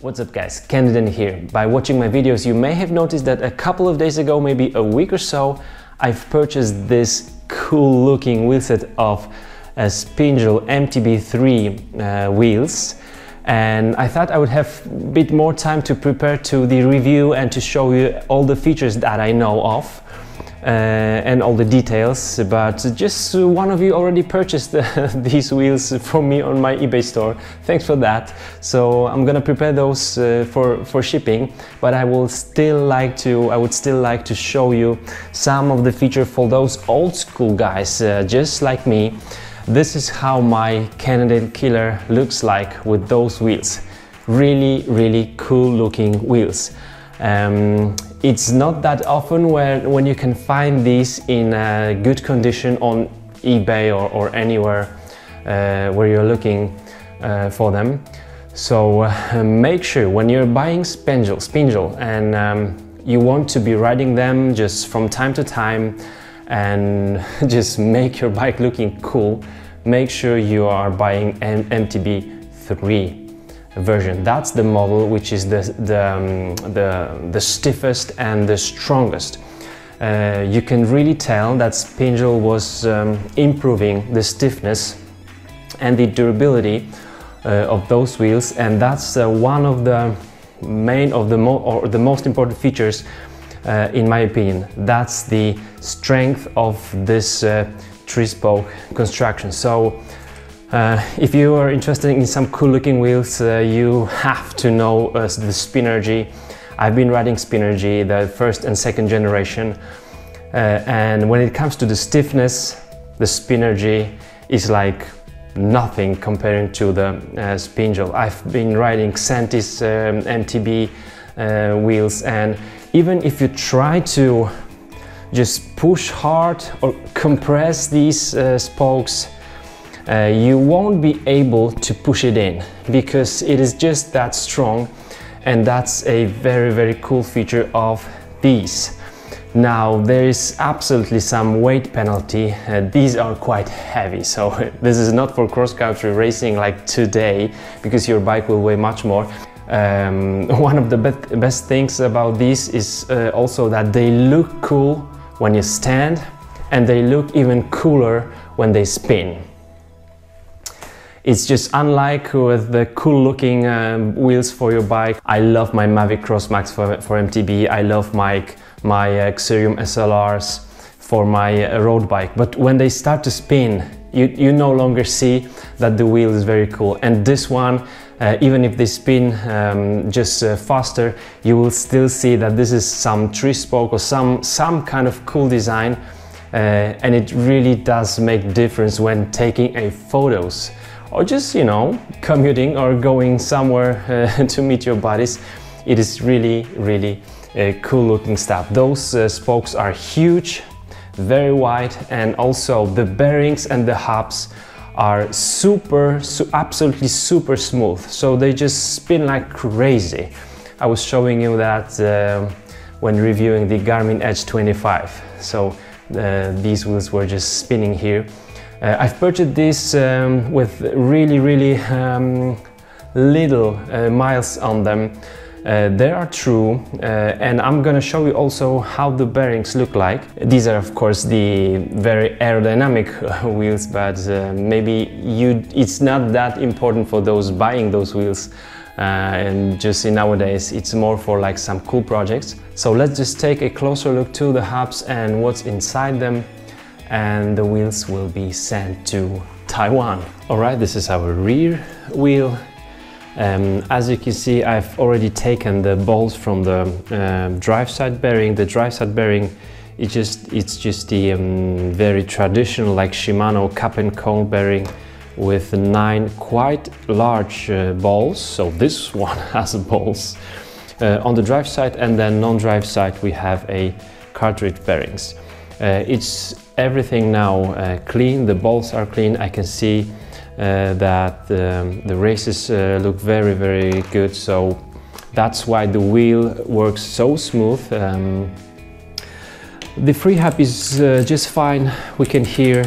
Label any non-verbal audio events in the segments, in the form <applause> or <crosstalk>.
What's up guys, CannonDany here. By watching my videos you may have noticed that a couple of days ago, maybe a week or so, I've purchased this cool looking wheelset of a Spengle MTB3 uh, wheels. And I thought I would have a bit more time to prepare to the review and to show you all the features that I know of and all the details but just one of you already purchased <laughs> these wheels from me on my eBay store. Thanks for that. So I'm gonna prepare those uh, for for shipping but I will still like to I would still like to show you some of the features for those old school guys uh, just like me. This is how my Cannondale Killer looks like with those wheels. Really really cool looking wheels um, it's not that often when, when you can find these in good condition on eBay or, or anywhere uh, where you're looking uh, for them. So uh, <laughs> make sure when you're buying Spengle, Spengle and um, you want to be riding them just from time to time and <laughs> just make your bike looking cool, make sure you are buying an MTB 3 version. That's the model which is the, the, um, the, the, stiffest and the strongest. Uh, you can really tell that Spengle was um, improving the stiffness and the durability uh, of those wheels and that's uh, one of the main of the, or the most important features uh, in my opinion. That's the strength of this uh, three-spoke construction. So uh, if you are interested in some cool looking wheels, uh, you have to know uh, the Spinergy. I've been riding Spinergy, the first and second generation. Uh, and when it comes to the stiffness, the Spinergy is like nothing comparing to the uh. I've been riding Santis um, MTB uh, wheels and even if you try to just push hard or compress these spokes, uh, you won't be able to push it in because it is just that strong and that's a very very cool feature of these. Now there is absolutely some weight penalty, uh, these are quite heavy so <laughs> this is not for cross-country racing like today because your bike will weigh much more. Um, <laughs> one of the be best things about these is uh, also that they look cool when you stand and they look even cooler when they spin. It's just unlike with the cool looking um, wheels for your bike. I love my Mavic Crossmax for, for MTB. I love my, my uh, Ksyrium SLRs for my uh, road bike. But when they start to spin, you, you no longer see that the wheel is very cool. And this one, uh, even if they spin um, just uh, faster, you will still see that this is some three spoke or some, some kind of cool design. Uh, and it really does make difference when taking a photos or just, you know, commuting or going somewhere <laughs> uh, to meet your buddies. It is really, really uh, cool looking stuff. Those uh, spokes are huge, very wide, and also the bearings and the hubs are super, su absolutely super smooth. So they just spin like crazy. I was showing you that uh, when reviewing the Garmin Edge 25. So uh, these wheels were just spinning here uh, I've purchased this um, with really, really um, little uh, miles on them. Uh, they are true uh, and I'm gonna show you also how the bearings look like. These are of course the very aerodynamic uh, wheels but uh, maybe you it's not that important for those buying those wheels and just in nowadays it's more for like some cool projects. So let's just take a closer look to the hubs and what's inside them and the wheels will be sent to Taiwan. Alright, this is our rear wheel. Um, as you can see, I've already taken the bolts from the um, drive side bearing. The drive side bearing it's just it's just the um, very traditional like Shimano cap and cone bearing with nine quite large uh, balls. So this <laughs> one has balls uh, on the drive side and then non-drive side we have a cartridge bearings. Uh, it's everything now uh, clean, the balls are clean, I can see uh, that um, the races uh, look very very good. So that's why the wheel works so smooth. Um, the free hub is uh, just fine, we can hear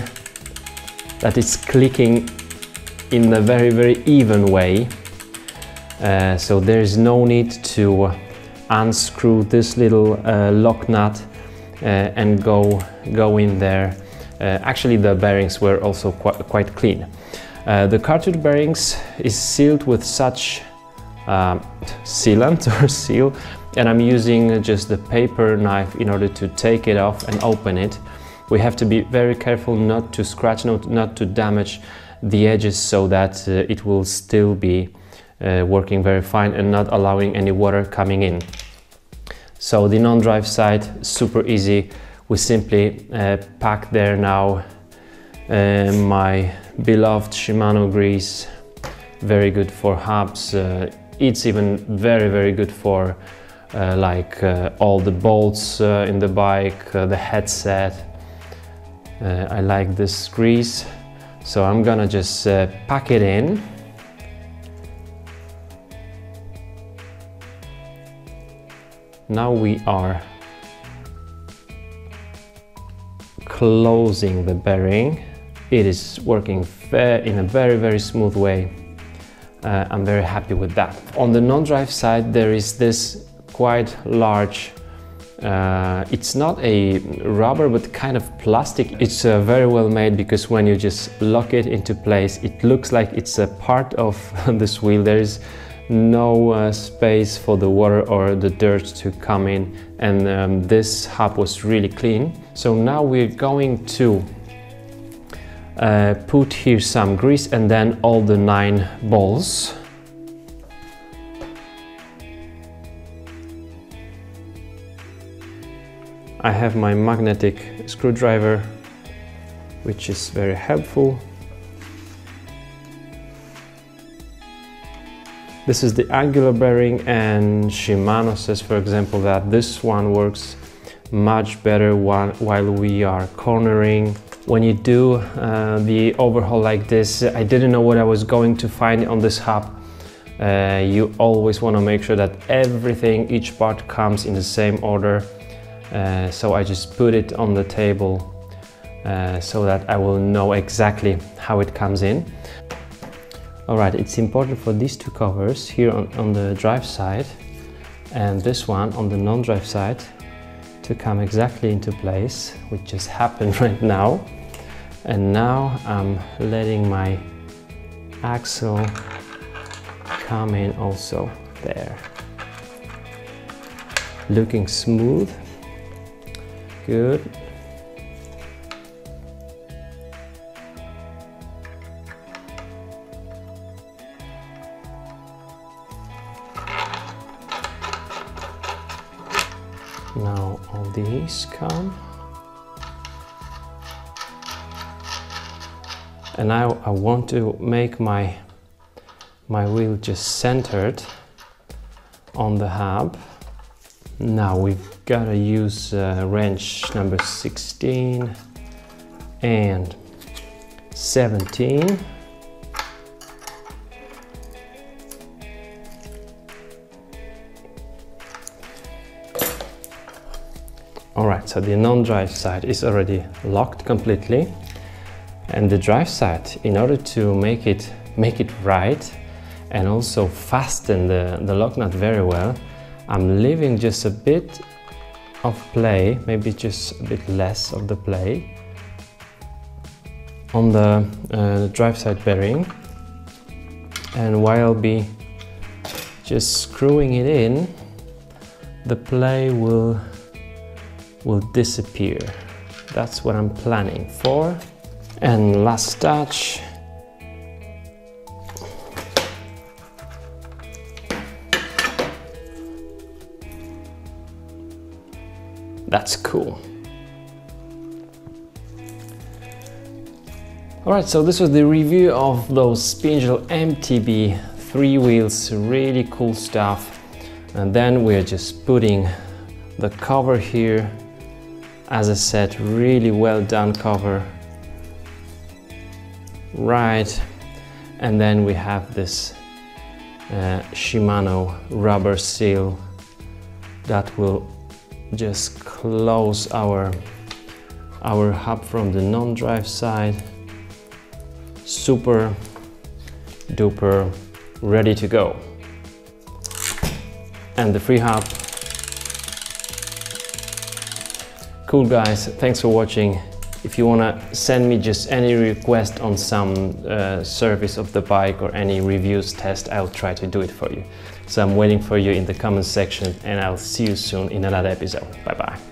that it's clicking in a very very even way. uh, so there is no need to unscrew this little lock nut and go go in there. Uh, actually the bearings were also quite, quite clean. Uh, the cartridge bearings is sealed with such um, sealant <laughs> or seal and I'm using just the paper knife in order to take it off and open it. We have to be very careful not to scratch not, not to damage the edges so that uh, it will still be uh, working very fine and not allowing any water coming in. So the non-drive side, super easy. We simply uh, pack there now uh, my beloved Shimano grease, very good for hubs. Uh, it's even very, very good for uh, like all the bolts in the bike, the headset. I like this grease. So I'm gonna just uh, pack it in. Now we are closing the bearing. It is working in a very, very smooth way. Uh, I'm very happy with that. On the non-drive side, there is this quite large uh, it's not a rubber but kind of plastic. It's uh, very well made because when you just lock it into place it looks like it's a part of <laughs> this wheel. There is no uh, space for the water or the dirt to come in and um, this hub was really clean. So now we're going to uh, put here some grease and then all the nine balls. I have my magnetic screwdriver, which is very helpful. This is the angular bearing and Shimano says, for example, that this one works much better while we are cornering. When you do uh, the overhaul like this, I didn't know what I was going to find on this hub. Uh, you always want to make sure that everything, each part comes in the same order uh, so I just put it on the table uh, so that I will know exactly how it comes in. Alright, it's important for these two covers here on, on the drive side and this one on the non-drive side to come exactly into place, which just happened <laughs> right now. And now I'm letting my axle come in also there. Looking smooth Good. Come. And now I want to make my my wheel just centered on the hub. Now we've got to use uh, wrench number 16 and 17. Alright, so the non-drive side is already locked completely. And the drive side, in order to make it, make it right and also fasten the, the lock nut very well, I'm leaving just a bit of play, maybe just a bit less of the play on the, uh, drive side bearing. And while I'll be just screwing it in the play will will disappear that's what I'm planning for and last touch That's cool. Alright, so this was the review of those Spengle MTB three wheels, really cool stuff. And then we're just putting the cover here. As I said, really well done cover. Right, and then we have this uh, Shimano rubber seal that will just close our our hub from the non-drive side super duper ready to go and the free hub. Cool guys, thanks for watching. If you wanna send me just any request on some uh, service of the bike or any reviews test, I'll try to do it for you. So I'm waiting for you in the comments section and I'll see you soon in another episode. Bye bye.